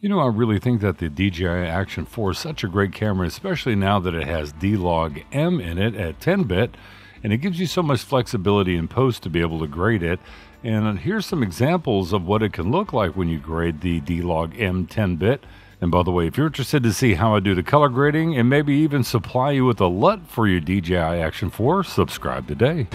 You know, I really think that the DJI Action 4 is such a great camera, especially now that it has D-Log M in it at 10-bit, and it gives you so much flexibility in post to be able to grade it. And uh, here's some examples of what it can look like when you grade the D-Log M 10-bit. And by the way, if you're interested to see how I do the color grading and maybe even supply you with a LUT for your DJI Action 4, subscribe today.